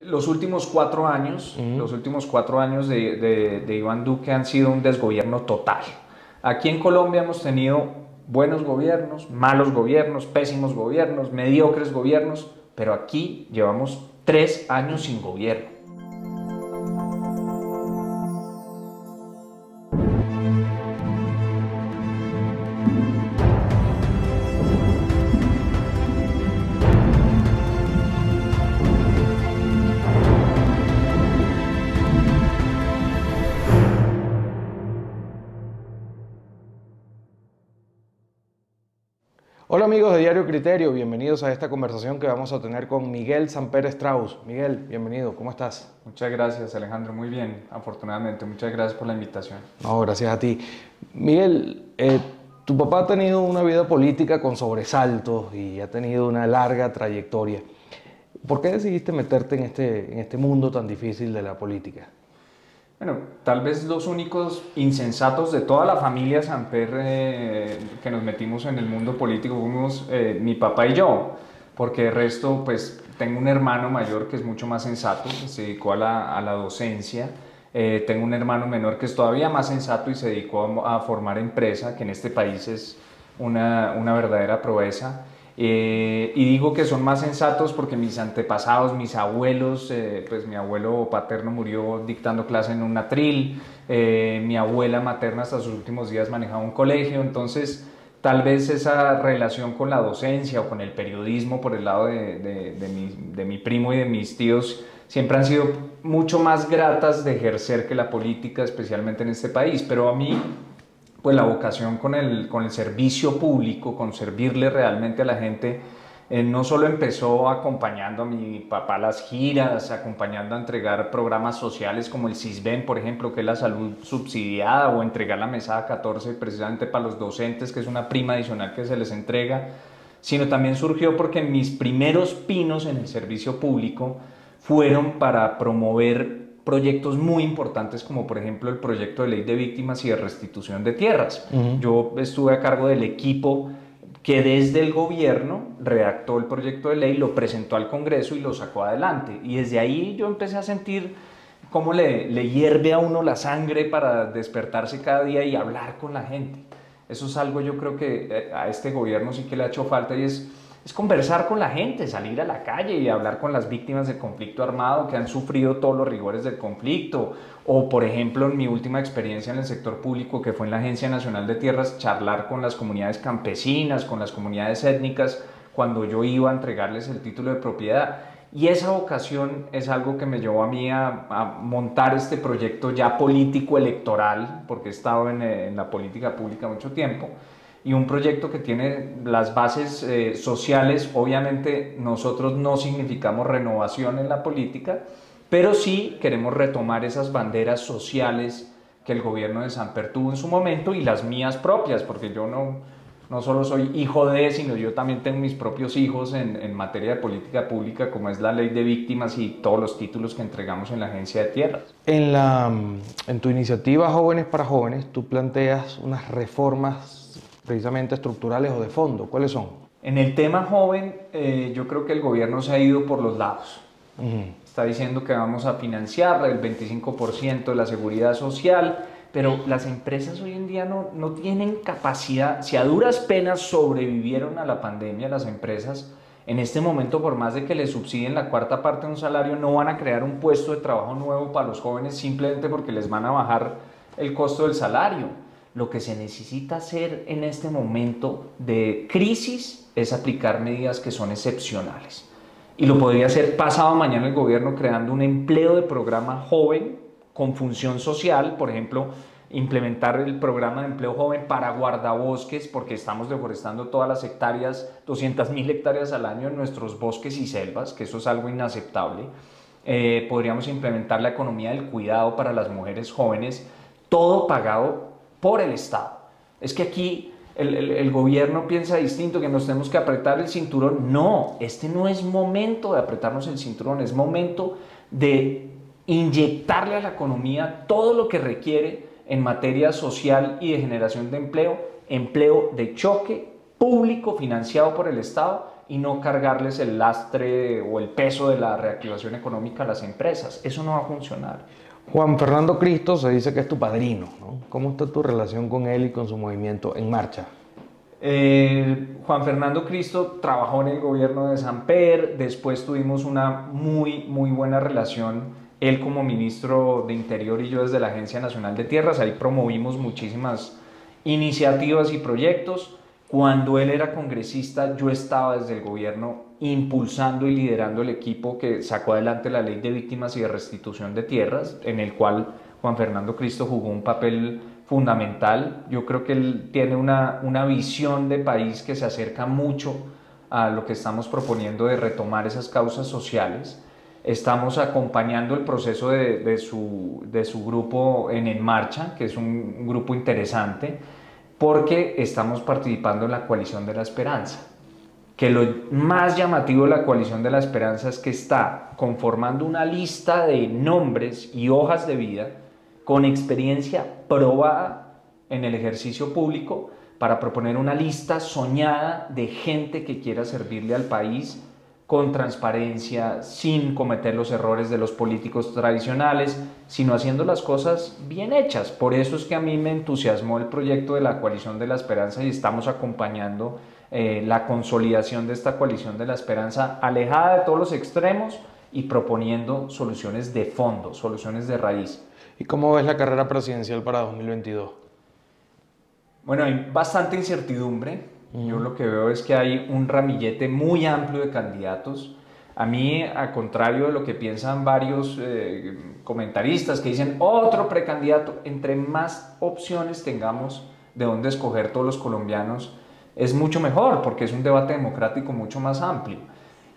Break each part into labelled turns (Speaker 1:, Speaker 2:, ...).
Speaker 1: Los últimos cuatro años, los últimos cuatro años de, de, Iván Duque han sido un desgobierno total. Aquí en Colombia hemos tenido buenos gobiernos, malos gobiernos, pésimos gobiernos, mediocres gobiernos, pero aquí llevamos tres años sin gobierno.
Speaker 2: Hola amigos de Diario Criterio, bienvenidos a esta conversación que vamos a tener con Miguel Samper Strauss. Miguel, bienvenido, ¿cómo estás?
Speaker 1: Muchas gracias Alejandro, muy bien, afortunadamente, muchas gracias por la invitación.
Speaker 2: No, gracias a ti. Miguel, eh, tu papá ha tenido una vida política con sobresaltos y ha tenido una larga trayectoria. ¿Por qué decidiste meterte en este, en este mundo tan difícil de la política?
Speaker 1: Bueno, tal vez los únicos insensatos de toda la familia Samper eh, que nos metimos en el mundo político fuimos eh, mi papá y yo, porque el resto, pues tengo un hermano mayor que es mucho más sensato, que se dedicó a la, docencia, eh, tengo un hermano menor que es todavía más sensato y se dedicó a, formar empresa, que en este país es una verdadera proeza. Eh, y digo que son más sensatos porque mis antepasados, mis abuelos, eh, pues mi abuelo paterno murió dictando clase en un atril, eh, mi abuela materna hasta sus últimos días manejaba un colegio, entonces tal vez esa relación con la docencia o con el periodismo por el lado de, de, mi, de mi primo y de mis tíos siempre han sido mucho más gratas de ejercer que la política, especialmente en este país, pero a mí pues la vocación con el, con el servicio público, con servirle realmente a la gente, eh, no solo empezó acompañando a mi papá las giras, acompañando a entregar programas sociales como el CISBEN, por ejemplo, que es la salud subsidiada, o entregar la mesada 14 precisamente para los docentes, que es una prima adicional que se les entrega, sino también surgió porque mis primeros pinos en el servicio público fueron para promover proyectos muy importantes como por ejemplo el proyecto de ley de víctimas y de restitución de tierras. Yo estuve a cargo del equipo que desde el gobierno redactó el proyecto de ley, lo presentó al Congreso y lo sacó adelante. Y desde ahí yo empecé a sentir cómo le, le hierve a uno la sangre para despertarse cada día y hablar con la gente. Eso es algo yo creo que eh, a este gobierno sí que le ha hecho falta y es es conversar con la gente, salir a la calle y hablar con las víctimas del conflicto armado que han sufrido todos los rigores del conflicto. O, por ejemplo, en mi última experiencia en el sector público, que fue en la Agencia Nacional de Tierras, charlar con las comunidades campesinas, con las comunidades étnicas, cuando yo iba a entregarles el título de propiedad. Y esa vocación es algo que me llevó a mí a, montar este proyecto ya político electoral, porque he estado en, en la política pública mucho tiempo y un proyecto que tiene las bases eh, sociales, obviamente nosotros no significamos renovación en la política, pero sí queremos retomar esas banderas sociales que el gobierno de Samper tuvo en su momento y las mías propias, porque yo no, no solo soy hijo de, sino yo también tengo mis propios hijos en, en, materia de política pública, como es la ley de víctimas y todos los títulos que entregamos en la Agencia de Tierras.
Speaker 2: En, la, en tu iniciativa Jóvenes para Jóvenes, tú planteas unas reformas precisamente estructurales o de fondo? ¿Cuáles son?
Speaker 1: En el tema joven, eh, yo creo que el gobierno se ha ido por los lados. Está diciendo que vamos a financiar el 25% de la seguridad social, pero las empresas hoy en día no, no tienen capacidad, si a duras penas sobrevivieron a la pandemia las empresas, en este momento, por más de que les subsidien la cuarta parte de un salario, no van a crear un puesto de trabajo nuevo para los jóvenes simplemente porque les van a bajar el costo del salario lo que se necesita hacer en este momento de crisis es aplicar medidas que son excepcionales. Y lo podría hacer pasado mañana el gobierno creando un empleo de programa joven con función social, por ejemplo, implementar el programa de empleo joven para guardabosques, porque estamos deforestando todas las hectáreas, 200 mil hectáreas al año en nuestros bosques y selvas, que eso es algo inaceptable. Eh, podríamos implementar la economía del cuidado para las mujeres jóvenes, todo pagado por el Estado. Es que aquí el, gobierno piensa distinto, que nos tenemos que apretar el cinturón. No, este no es momento de apretarnos el cinturón, es momento de inyectarle a la economía todo lo que requiere en materia social y de generación de empleo, empleo de choque público financiado por el Estado y no cargarles el lastre o el peso de la reactivación económica a las empresas. Eso no va a funcionar.
Speaker 2: Juan Fernando Cristo se dice que es tu padrino. ¿no? ¿Cómo está tu relación con él y con su movimiento En Marcha?
Speaker 1: Eh, Juan Fernando Cristo trabajó en el gobierno de Samper, después tuvimos una muy, muy buena relación, él como ministro de Interior y yo desde la Agencia Nacional de Tierras, ahí promovimos muchísimas iniciativas y proyectos. Cuando él era congresista, yo estaba desde el gobierno impulsando y liderando el equipo que sacó adelante la ley de víctimas y de restitución de tierras, en el cual Juan Fernando Cristo jugó un papel fundamental. Yo creo que él tiene una, una visión de país que se acerca mucho a lo que estamos proponiendo de retomar esas causas sociales. Estamos acompañando el proceso de, de, su, de su, grupo en En Marcha, que es un, un grupo interesante, porque estamos participando en la coalición de la esperanza. Que lo más llamativo de la coalición de la esperanza es que está conformando una lista de nombres y hojas de vida con experiencia probada en el ejercicio público para proponer una lista soñada de gente que quiera servirle al país con transparencia, sin cometer los errores de los políticos tradicionales, sino haciendo las cosas bien hechas. Por eso es que a mí me entusiasmó el proyecto de la coalición de la esperanza y estamos acompañando eh, la consolidación de esta coalición de la esperanza alejada de todos los extremos y proponiendo soluciones de fondo, soluciones de raíz.
Speaker 2: ¿Y cómo ves la carrera presidencial para 2022?
Speaker 1: Bueno, hay bastante incertidumbre. Yo lo que veo es que hay un ramillete muy amplio de candidatos. A mí, a contrario de lo que piensan varios eh, comentaristas que dicen otro precandidato, entre más opciones tengamos de dónde escoger todos los colombianos, es mucho mejor porque es un debate democrático mucho más amplio.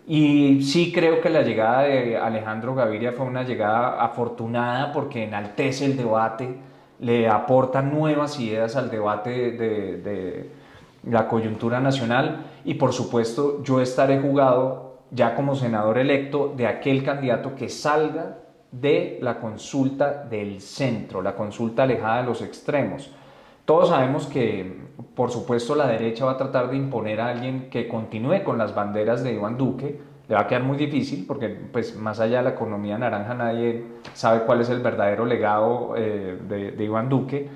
Speaker 1: Y sí creo que la llegada de Alejandro Gaviria fue una llegada afortunada porque enaltece el debate, le aporta nuevas ideas al debate de, de, la coyuntura nacional y por supuesto yo estaré jugado ya como senador electo de aquel candidato que salga de la consulta del centro, la consulta alejada de los extremos. Todos sabemos que, por supuesto, la derecha va a tratar de imponer a alguien que continúe con las banderas de Iván Duque. Le va a quedar muy difícil porque, pues, más allá de la economía naranja, nadie sabe cuál es el verdadero legado eh, de, de Iván Duque.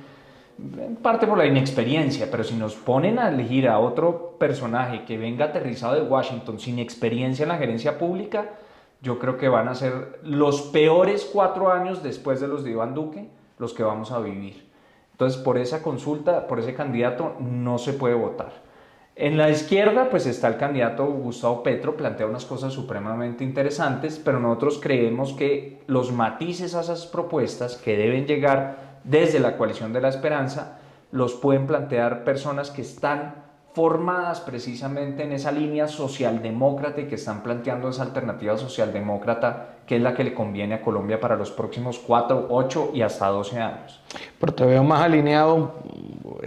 Speaker 1: En parte por la inexperiencia, pero si nos ponen a elegir a otro personaje que venga aterrizado de Washington sin experiencia en la gerencia pública, yo creo que van a ser los peores cuatro años después de los de Iván Duque los que vamos a vivir. Entonces, por esa consulta, por ese candidato, no se puede votar. En la izquierda, pues está el candidato Gustavo Petro, plantea unas cosas supremamente interesantes, pero nosotros creemos que los matices a esas propuestas que deben llegar desde la coalición de la esperanza, los pueden plantear personas que están formadas precisamente en esa línea socialdemócrata y que están planteando esa alternativa socialdemócrata que es la que le conviene a Colombia para los próximos 4, 8 y hasta 12 años.
Speaker 2: Pero te veo más alineado,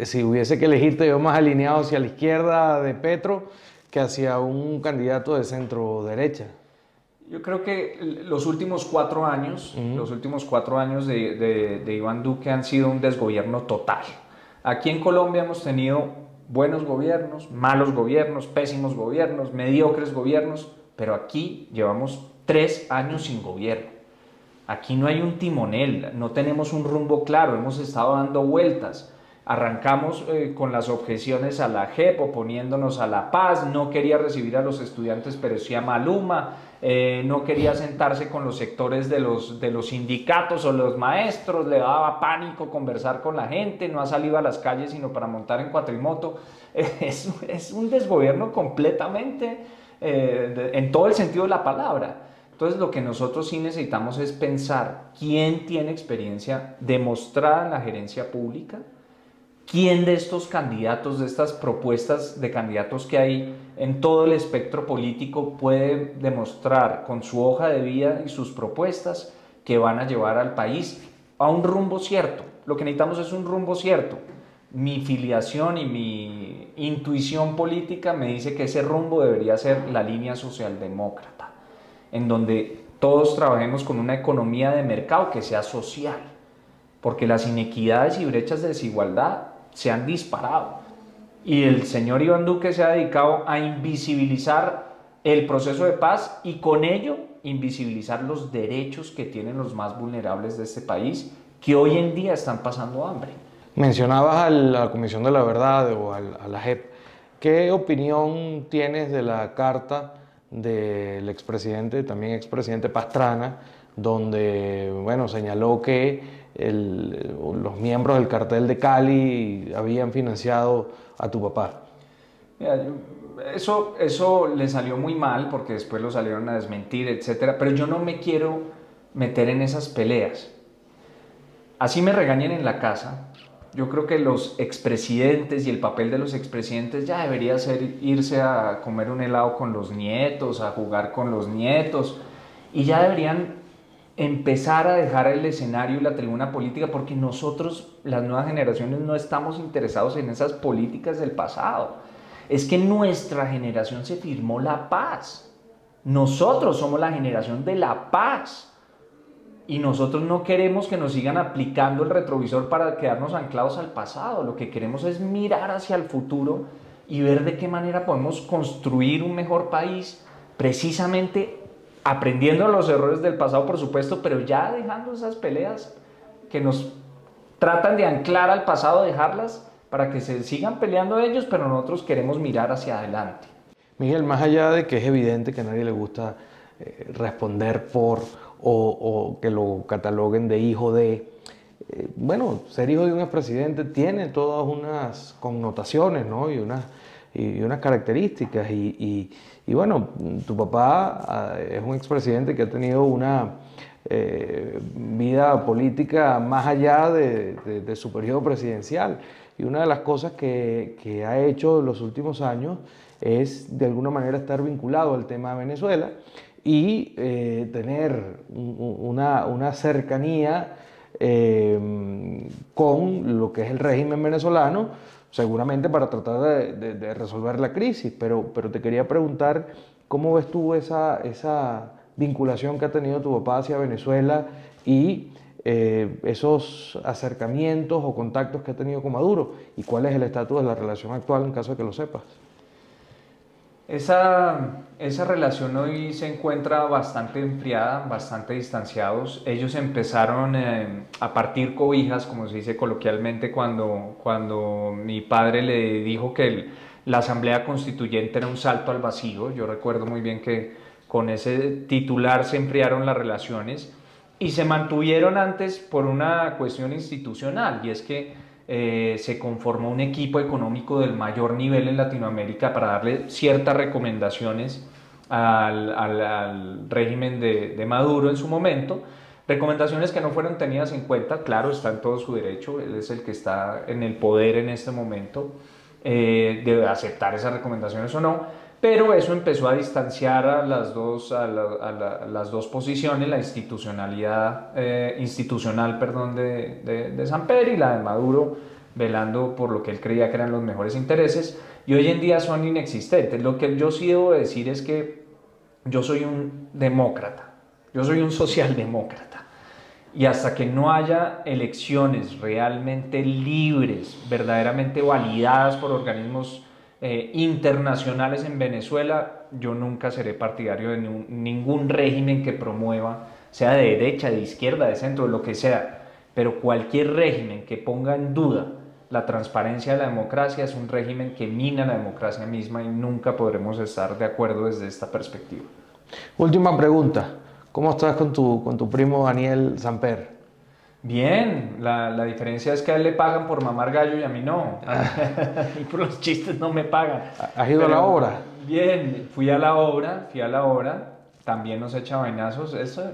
Speaker 2: si hubiese que elegir, te veo más alineado hacia la izquierda de Petro que hacia un candidato de centro derecha.
Speaker 1: Yo creo que los últimos cuatro años, los últimos cuatro años de, de, de Iván Duque han sido un desgobierno total. Aquí en Colombia hemos tenido buenos gobiernos, malos gobiernos, pésimos gobiernos, mediocres gobiernos, pero aquí llevamos tres años sin gobierno. Aquí no hay un timonel, no tenemos un rumbo claro, hemos estado dando vueltas. Arrancamos eh, con las objeciones a la JEP, oponiéndonos a la paz, no quería recibir a los estudiantes, pero sí a Maluma, eh, no quería sentarse con los sectores de los, de los sindicatos o los maestros, le daba pánico conversar con la gente, no ha salido a las calles sino para montar en cuatrimoto. Es, es un desgobierno completamente eh, en todo el sentido de la palabra. Entonces lo que nosotros sí necesitamos es pensar quién tiene experiencia demostrada en la gerencia pública, ¿Quién de estos candidatos, de estas propuestas de candidatos que hay en todo el espectro político puede demostrar con su hoja de vida y sus propuestas que van a llevar al país a un rumbo cierto? Lo que necesitamos es un rumbo cierto. Mi filiación y mi intuición política me dice que ese rumbo debería ser la línea socialdemócrata, en donde todos trabajemos con una economía de mercado que sea social, porque las inequidades y brechas de desigualdad se han disparado. Y el señor Iván Duque se ha dedicado a invisibilizar el proceso de paz y con ello invisibilizar los derechos que tienen los más vulnerables de este país, que hoy en día están pasando hambre.
Speaker 2: Mencionabas a la Comisión de la Verdad o a la JEP. ¿Qué opinión tienes de la carta del expresidente, también expresidente Pastrana, donde bueno, señaló que los miembros del cartel de Cali habían financiado a tu papá?
Speaker 1: eso, eso le salió muy mal porque después lo salieron a desmentir, etc. Pero yo no me quiero meter en esas peleas. Así me regañen en la casa, yo creo que los expresidentes y el papel de los expresidentes ya debería ser irse a comer un helado con los nietos, a jugar con los nietos, y ya deberían empezar a dejar el escenario y la tribuna política porque nosotros, las nuevas generaciones, no estamos interesados en esas políticas del pasado. Es que nuestra generación se firmó la paz. Nosotros somos la generación de la paz y nosotros no queremos que nos sigan aplicando el retrovisor para quedarnos anclados al pasado. Lo que queremos es mirar hacia el futuro y ver de qué manera podemos construir un mejor país, precisamente aprendiendo los errores del pasado, por supuesto, pero ya dejando esas peleas que nos tratan de anclar al pasado, dejarlas para que se sigan peleando ellos, pero nosotros queremos mirar hacia adelante.
Speaker 2: Miguel, más allá de que es evidente que a nadie le gusta eh, responder por o, que lo cataloguen de hijo de... Eh, bueno, ser hijo de un expresidente tiene todas unas connotaciones ¿no? y, unas, y unas características. Y, y, bueno, tu papá ah, es un expresidente que ha tenido una eh, vida política más allá de, su periodo presidencial. Y una de las cosas que, que ha hecho en los últimos años es de alguna manera estar vinculado al tema de Venezuela y eh, tener una, cercanía eh, con lo que es el régimen venezolano, seguramente para tratar de, resolver la crisis. Pero, pero, te quería preguntar, ¿cómo ves tú esa, esa vinculación que ha tenido tu papá hacia Venezuela y eh, esos acercamientos o contactos que ha tenido con Maduro? ¿Y cuál es el estatus de la relación actual en caso de que lo sepas?
Speaker 1: Esa, esa relación hoy se encuentra bastante enfriada, bastante distanciados. Ellos empezaron eh, a partir cobijas, como se dice coloquialmente, cuando, cuando mi padre le dijo que la Asamblea Constituyente era un salto al vacío. Yo recuerdo muy bien que con ese titular se enfriaron las relaciones y se mantuvieron antes por una cuestión institucional, y es que eh, se conformó un equipo económico del mayor nivel en Latinoamérica para darle ciertas recomendaciones al, régimen de, Maduro en su momento. Recomendaciones que no fueron tenidas en cuenta, claro, está en todo su derecho, él es el que está en el poder en este momento, eh, de aceptar esas recomendaciones o no, pero eso empezó a distanciar a las dos, a, las dos posiciones, la institucionalidad, eh, institucional perdón, de, de, de Samper y la de Maduro, velando por lo que él creía que eran los mejores intereses, y hoy en día son inexistentes. Lo que yo sí debo decir es que yo soy un demócrata, yo soy un socialdemócrata, y hasta que no haya elecciones realmente libres, verdaderamente validadas por organismos eh, internacionales en Venezuela, yo nunca seré partidario de ningún régimen que promueva, sea de derecha, de izquierda, de centro, lo que sea, pero cualquier régimen que ponga en duda la transparencia de la democracia es un régimen que mina la democracia misma y nunca podremos estar de acuerdo desde esta perspectiva.
Speaker 2: Última pregunta, ¿cómo estás con tu, con tu primo Daniel Samper?
Speaker 1: Bien, la, la, diferencia es que a él le pagan por mamar gallo y a mí no. y por los chistes no me pagan.
Speaker 2: ¿Has ido a la obra?
Speaker 1: Bien, fui a la obra, fui a la obra, también nos echa vainazos. Eso,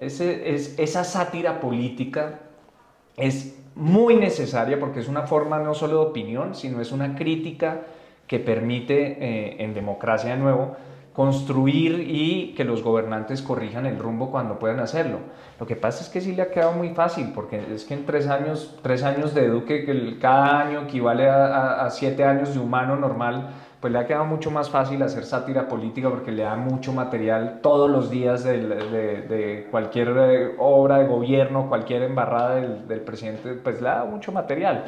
Speaker 1: ese, es, esa sátira política es muy necesaria porque es una forma no solo de opinión, sino es una crítica que permite eh, en democracia de nuevo construir y que los gobernantes corrijan el rumbo cuando puedan hacerlo. Lo que pasa es que sí le ha quedado muy fácil, porque es que en tres años, tres años de Duque, que cada año equivale a, a, siete años de humano normal, pues le ha quedado mucho más fácil hacer sátira política porque le da mucho material todos los días de, de, cualquier eh, obra de gobierno, cualquier embarrada del, del, presidente, pues le da mucho material.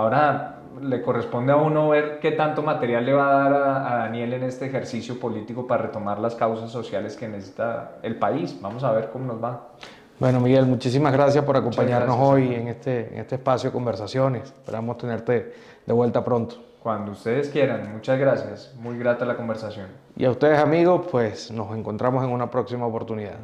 Speaker 1: Ahora le corresponde a uno ver qué tanto material le va a dar a, a, Daniel en este ejercicio político para retomar las causas sociales que necesita el país. Vamos a ver cómo nos va.
Speaker 2: Bueno, Miguel, muchísimas gracias por acompañarnos hoy en este, en este espacio de conversaciones. Esperamos tenerte de vuelta pronto.
Speaker 1: Cuando ustedes quieran, muchas gracias. Muy grata la conversación.
Speaker 2: Y a ustedes amigos, pues nos encontramos en una próxima oportunidad.